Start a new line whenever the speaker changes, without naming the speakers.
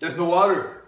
There's no water.